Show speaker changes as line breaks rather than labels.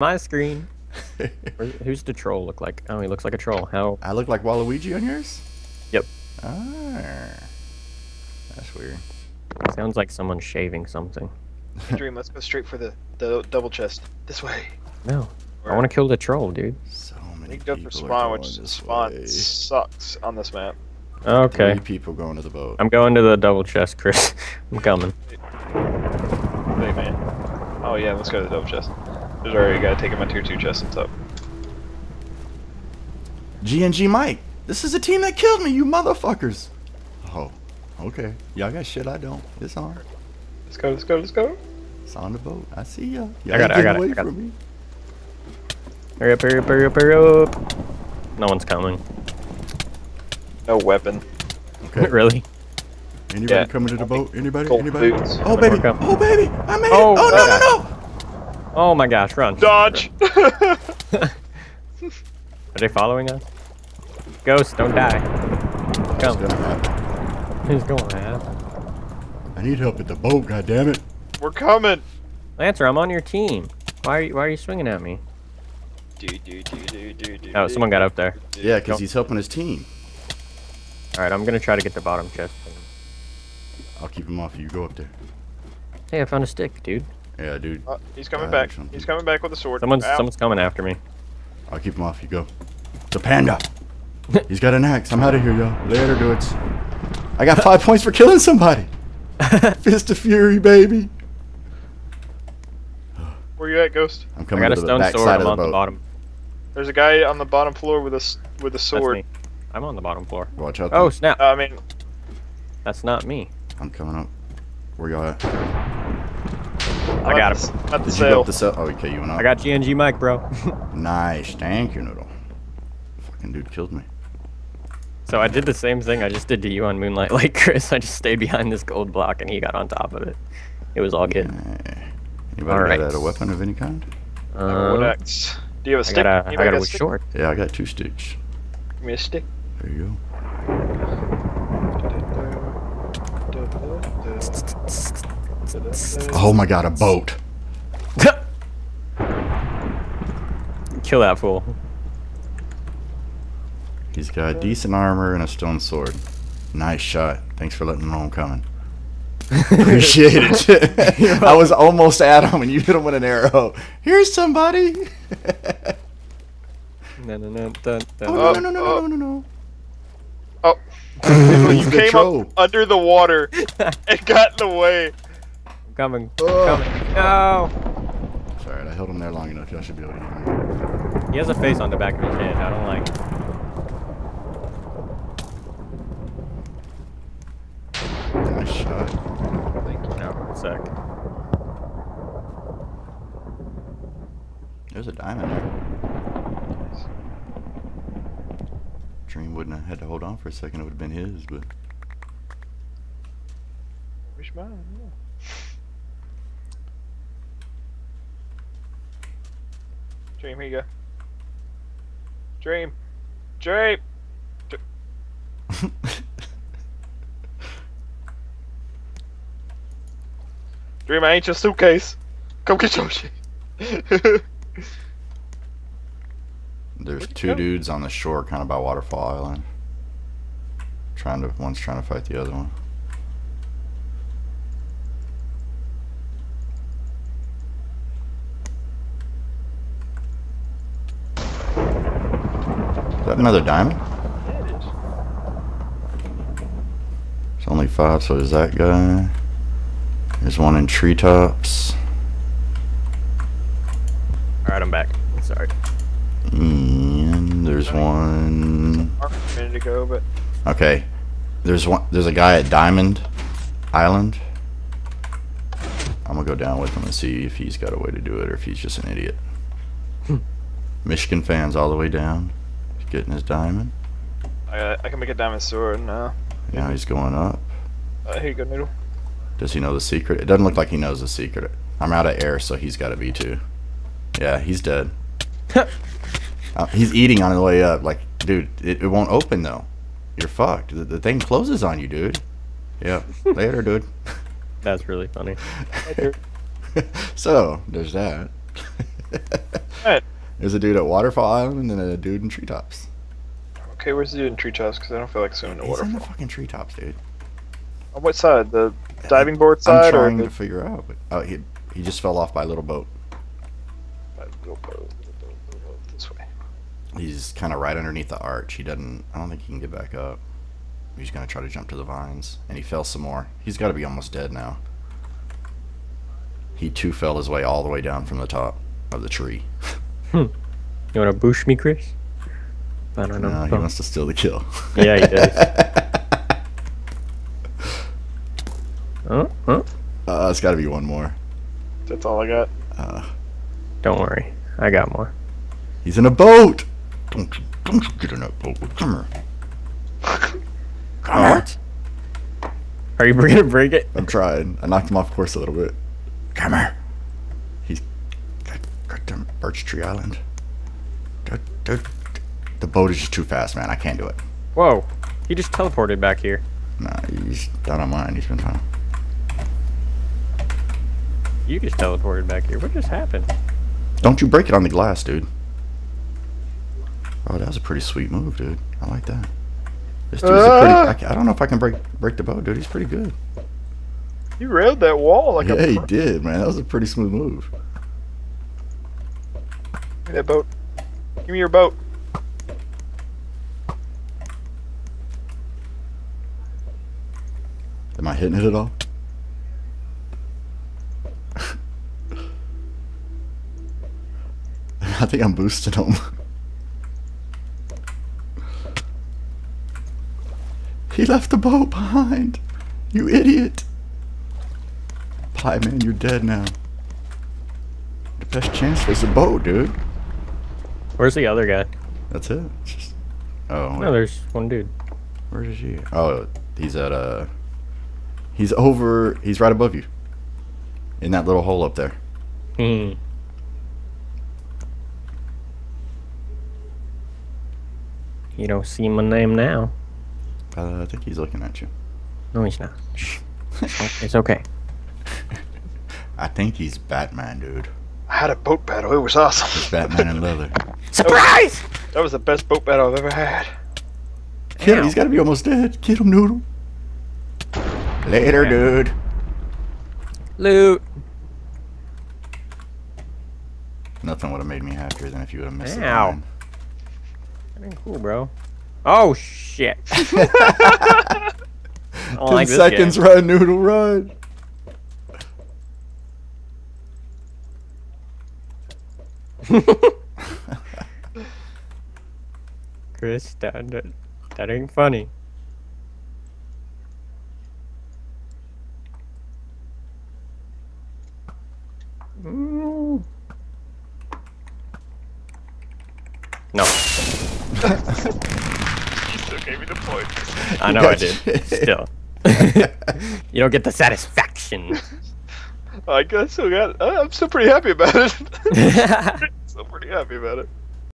My screen. Who's the troll look like? Oh, he looks like a troll. How?
I look like Waluigi on yours?
Yep.
Ah. That's weird.
Sounds like someone shaving something.
Dream, let's go straight for the, the double chest. This way.
No. I want to kill the troll, dude.
So
I
many
think go
people
for
are
spawn,
going
which
this
spawn
way.
sucks on this map.
Okay.
Three people going to the boat.
I'm going to the double chest, Chris. I'm coming.
Wait, man. Oh yeah, let's go to the double chest. There's already gotta take my tier two chest and stuff.
GNG Mike. This is the team that killed me, you motherfuckers. Oh, okay. Y'all got shit I don't. It's on.
Let's go, let's go, let's go.
It's on the boat. I see ya. Y'all
I got it, I
getting
got it,
away
I got
from me.
Hurry up, hurry up, hurry up, hurry up. No one's coming.
No weapon.
Okay.
really?
Anybody
Yeah.
coming to the boat? Anybody?
Gold
Anybody?
boots.
Oh baby! Oh baby! I made
Oh,
it! Oh no no uh, no!
Oh my gosh, run.
Dodge!
Are they following us? Ghost, don't die.
What's
Come.
gonna happen?
Who's going to happen?
I need help at the boat. God damn it!
We're coming!
Lancer, I'm on your team. Why are you, why are you swinging at me?
Do, do, do, do, do, do,
Oh, someone got up there.
Yeah, because he's helping his team.
Alright, I'm gonna try to get the bottom chest.
I'll keep him off you. Go up there.
Hey, I found a stick, dude.
Yeah, dude.
Uh, he's coming back.
excellent.
He's coming back with a sword.
Someone's
Ow.
someone's coming after me.
I'll keep him off you. Go. It's a panda. he's got an axe. I'm out of here, y'all. Later, dudes. I got five points for killing somebody. Fist of Fury, baby.
Where you at, Ghost?
I'm
I
coming
got a
to the
stone
back
sword.
side
I'm
of the
on the
boat.
bottom.
There's a guy on the bottom floor with a s- with a
That's
sword.
me. I'm on the bottom floor.
Watch out.
Oh
there.
snap!
Uh, I mean,
That's not me.
I'm coming up. Where y'all at?
I got him.
him. At the
Did you go up the cell? Oh, okay, you went up.
I got GNG Mike, bro.
Nice. Thank you, Noodle. Fucking dude killed me.
so I did the same thing I just did to you on Moonlight Lake, Chris. I just stayed behind this gold block and he got on top of it. It was all good.
Eh. Anybody
Alright.
got a weapon of any kind?
Uh, what axe? Do you have a
I
stick?
got a, I
Anybody
got a
stick?
short.
Yeah, I got two sticks.
Give me a stick.
There you go. Oh my god, a boat.
Kill that fool.
He's got decent armor and a stone sword. Nice shot. Thanks for letting me know I'm coming. Appreciate it. I was almost at him and you hit him with an arrow. Here's somebody.
No, no, no, dun, dun.
Oh,
Oh,
no, no, no,
oh.
no, no, no, no.
Oh.
oh.
You came up under the water and got in the way.
I'm coming.
Oh.
coming. No!
It's alright, I held him there long enough. Y'all should be able to hear me.
He has a face on the back of his head. I don't like it.
Nice shot.
No, one sec.
There's a diamond there. Dream wouldn't have had to hold on for a second. It would have been his, but
Wish mine? Yeah. Dream, here you go. Dream. Dream! Dream, I ain't your suitcase. Come get your shit.
there's two
go?
dudes on the shore, kind of by Waterfall Island. Trying to, one's trying to fight the other one. Is that another diamond? It's only five, so there's that guy. There's one in treetops.
Alright, I'm back. Sorry.
And there's one.
A minute ago, but
Okay. There's one. There's a guy at Diamond Island. I'm gonna go down with him and see if he's got a way to do it or if he's just an idiot. Hmm. Michigan fans all the way down. He's getting his diamond.
I, I can make a diamond sword now.
Now he's going up.
Uh, here you go, Noodle.
Does he know the secret? It doesn't look like he knows the secret. I'm out of air, so he's got to be too. Yeah, he's dead. Uh, he's eating on the way up. Like, dude, it, it won't open though. You're fucked. The, the thing closes on you, dude. Yeah. Later, dude.
That's really funny.
so there's that. There's a dude at Waterfall Island and then a dude in treetops.
Okay, where's the dude in treetops? Because I don't feel like swimming in the
He's in the fucking treetops, dude.
On what side? The diving board side?
I'm
side or
trying
the
to figure out. But, oh, he he just fell off by a little boat.
Little boat, little boat, little boat, this way.
He's kind of right underneath the arch. He doesn't. I don't think he can get back up. He's gonna try to jump to the vines, and he fell some more. He's got to be almost dead now. He too fell his way all the way down from the top of the tree.
You wanna boosh me, Chris? I don't know.
No, he wants to steal the kill.
Yeah, he does. Oh, oh,
uh, it's got to be one more.
That's all I got.
Uh,
don't worry. I got more.
he's in a boat. Don't you, don't you get in that boat? Come here. Come here.
What? Are you gonna break it?
I'm trying. I knocked him off course a little bit. Come here. He's got, got them Birch Tree Island. Dude, dude, The boat is just too fast, man. I can't do it.
Whoa. He just teleported back here.
Nah, he's down on mine. He's been fine.
You just teleported back here. What just happened?
Don't you break it on the glass, dude. Oh, that was a pretty sweet move, dude. I like that. This dude's a pretty. I, I don't know if I can break break the boat, dude. He's pretty good.
You railed that wall like
yeah,
a
Yeah,
he
did, man. That was a pretty smooth move.
Give me that boat. Give me your boat.
Am I hitting it at all? I think I'm boosting him. he left the boat behind. You idiot. Pie man, you're dead now. The best chance was the boat, dude.
Where's the other guy?
That's it. It's just. Oh,
No, there's one dude.
where is he? Oh, he's at uh He's over. He's right above you. In that little hole up there.
Hmm. You don't see my name now.
Uh, I think he's looking at you.
No, he's not. It's okay.
I think he's Batman, dude.
I had a boat battle. It was awesome.
It's Batman in leather.
Surprise!
That was the best boat battle I've ever had.
Kid him. He's got to be almost dead. Kid him, Noodle. Later,
Yeah.
dude.
Loot.
Nothing would have made me happier than if you would have missed the
Ow.
line.
That ain't cool, bro. Oh shit!
Ten
like
seconds,
game.
run, Noodle, run.
Chris, that, that, that ain't funny. Mm. No,
You still gave me the point.
I know I did. Still, you don't get the satisfaction.
I guess I still got. I'm still pretty happy about it. still pretty happy about it.